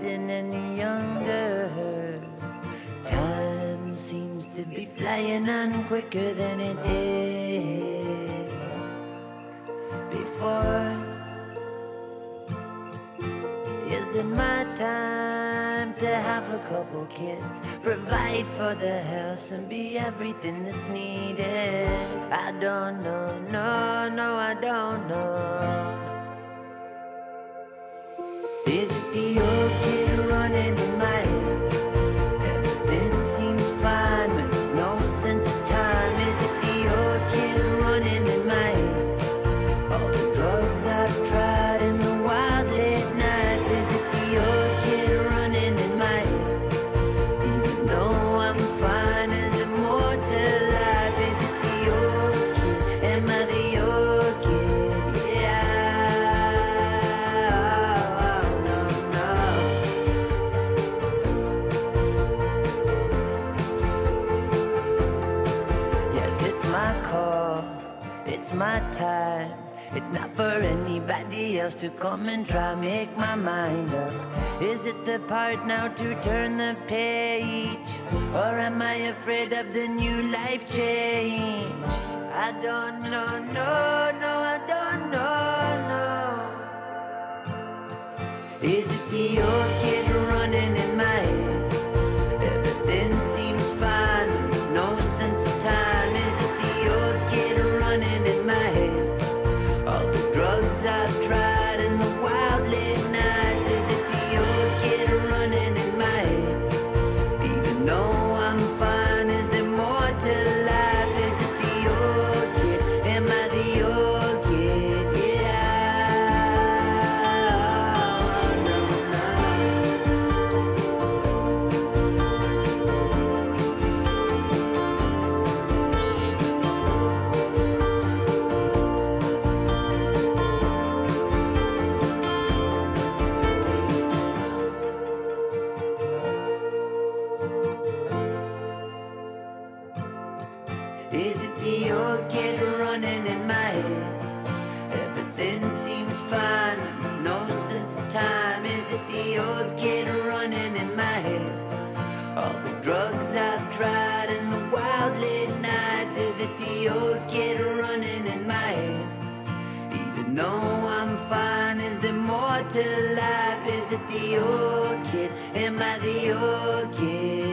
getting any younger. Time seems to be flying on quicker than it did before. Is it my time to have a couple kids? Provide for the house and be everything that's needed. I don't know, no, no, I don't know. Time. It's not for anybody else to come and try make my mind up. Is it the part now to turn the page? Or am I afraid of the new life change? I don't know, no, no, I don't know, no. Is it the old kid it the old kid running in my head? All the drugs I've tried and the wild late nights. Is it the old kid running in my head? Even though I'm fine, is there more to life? Is it the old kid? Am I the old kid?